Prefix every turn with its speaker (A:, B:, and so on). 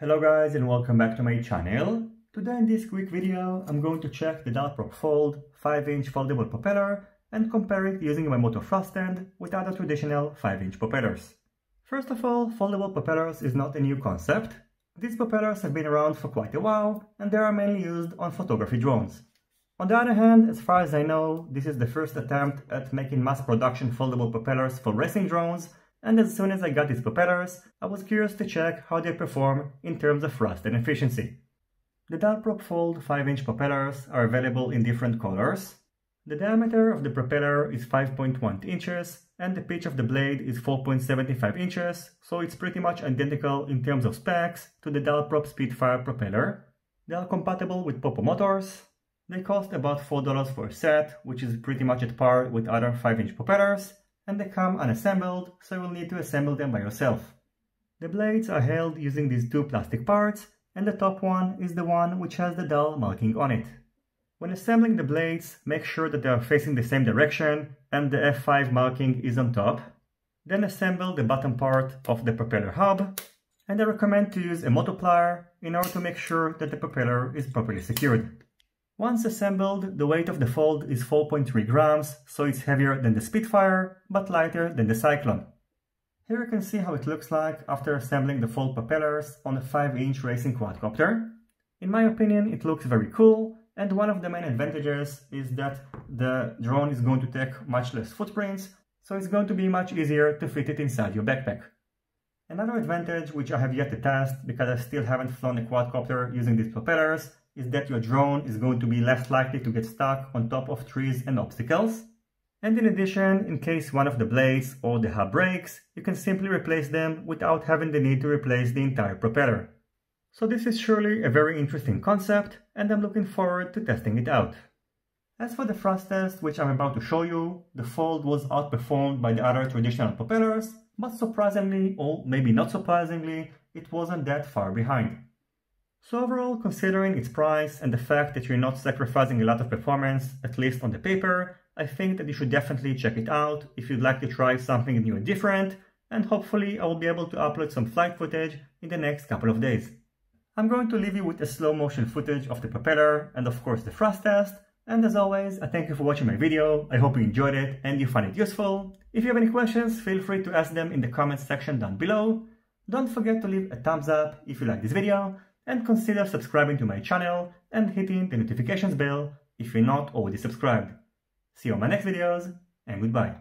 A: Hello guys and welcome back to my channel. Today in this quick video I'm going to check the Dalprop Fold 5-inch foldable propeller and compare it using my motor thrust stand with other traditional 5-inch propellers. First of all, foldable propellers is not a new concept. These propellers have been around for quite a while and they are mainly used on photography drones. On the other hand, as far as I know, this is the first attempt at making mass production foldable propellers for racing drones and as soon as I got these propellers, I was curious to check how they perform in terms of thrust and efficiency. The Dalprop Fold 5-inch propellers are available in different colors. The diameter of the propeller is 5.1 inches and the pitch of the blade is 4.75 inches, so it's pretty much identical in terms of specs to the Dalprop Spitfire propeller. They are compatible with Popo motors. They cost about $4 for a set, which is pretty much at par with other 5-inch propellers, and they come unassembled, so you'll need to assemble them by yourself. The blades are held using these two plastic parts, and the top one is the one which has the dull marking on it. When assembling the blades, make sure that they are facing the same direction and the F5 marking is on top. Then assemble the bottom part of the propeller hub, and I recommend to use a multiplier in order to make sure that the propeller is properly secured. Once assembled, the weight of the fold is 4.3 grams, so it's heavier than the Spitfire, but lighter than the Cyclone. Here you can see how it looks like after assembling the fold propellers on a 5-inch racing quadcopter. In my opinion, it looks very cool, and one of the main advantages is that the drone is going to take much less footprints, so it's going to be much easier to fit it inside your backpack. Another advantage which I have yet to test because I still haven't flown a quadcopter using these propellers is that your drone is going to be less likely to get stuck on top of trees and obstacles. And in addition, in case one of the blades or the hub breaks, you can simply replace them without having the need to replace the entire propeller. So this is surely a very interesting concept and I'm looking forward to testing it out. As for the thrust test which I'm about to show you, the Fold was outperformed by the other traditional propellers, but surprisingly, or maybe not surprisingly, it wasn't that far behind. So overall, considering its price and the fact that you're not sacrificing a lot of performance, at least on the paper, I think that you should definitely check it out if you'd like to try something new and different, and hopefully I will be able to upload some flight footage in the next couple of days. I'm going to leave you with a slow motion footage of the propeller and of course the thrust test, and as always, I thank you for watching my video, I hope you enjoyed it and you find it useful. If you have any questions, feel free to ask them in the comments section down below. Don't forget to leave a thumbs up if you like this video, and consider subscribing to my channel and hitting the notifications bell if you're not already subscribed. See you on my next videos, and goodbye.